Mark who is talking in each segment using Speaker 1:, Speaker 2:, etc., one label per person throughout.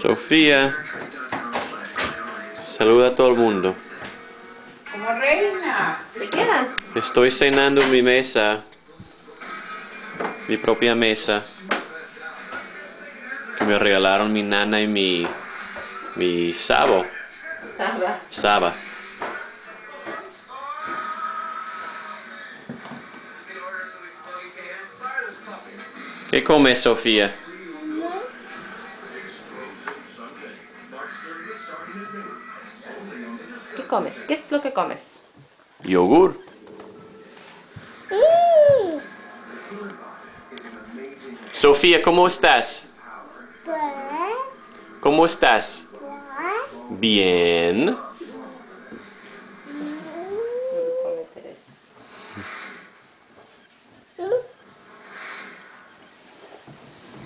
Speaker 1: Sofía. Saluda a todo el mundo.
Speaker 2: Como reina.
Speaker 1: Estoy cenando en mi mesa. Mi propia mesa. Que me regalaron mi nana y mi. Mi sabo.
Speaker 3: Saba.
Speaker 1: Saba. ¿Qué comes, Sofía?
Speaker 3: ¿Qué comes? ¿Qué es lo que comes?
Speaker 1: Yogur. Sofía, ¿cómo estás? ¿Cómo estás? Bien.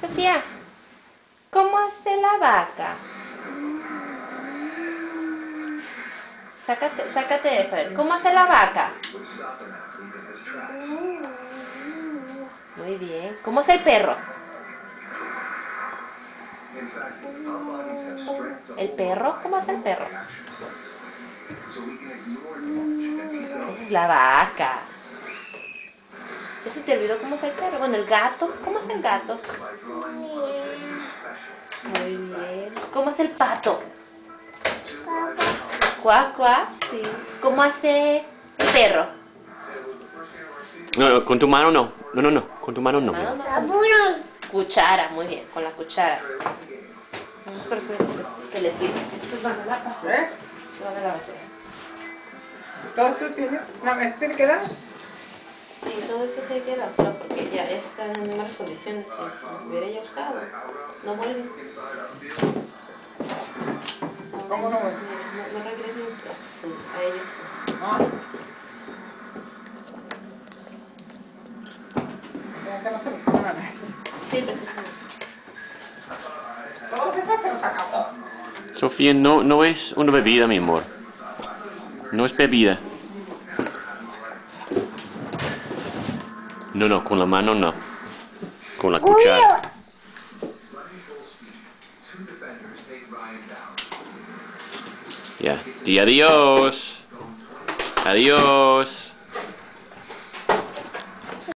Speaker 3: Sofía, ¿cómo hace la vaca? Sácate, sácate eso. a ver, ¿Cómo hace la vaca? Muy bien. ¿Cómo hace el perro? ¿El perro? ¿Cómo hace el perro? Esa es la vaca. ¿Ya se te olvidó cómo hace el perro? Bueno, el gato. ¿Cómo hace el gato? Muy bien. ¿Cómo hace el pato? Cuac, cuac. Sí. ¿Cómo hace el perro?
Speaker 1: No, no, con tu mano no. No, no, no. Con tu mano no.
Speaker 3: Mano, no, Cuchara, muy bien, con la cuchara. Esto es que le sirve. Estos van a la basura.
Speaker 2: ¿Eh?
Speaker 3: Se van a la basura.
Speaker 2: Todo eso tiene. No, ¿esto se le queda?
Speaker 3: Sí, todo eso se queda basura porque ya está en malas condiciones. Si los hubiera ya usado, no vuelven.
Speaker 2: ¿Cómo no vuelven?
Speaker 3: Ellos. Pues.
Speaker 2: Ah. Ya que no se le queda nada.
Speaker 3: Sí, precisamente.
Speaker 2: Todo eso se los acabó.
Speaker 1: Sofía, no, no es una bebida, mi amor. No es bebida. No, no, con la mano no. Con la cuchara. Ya. Di adiós. Adiós.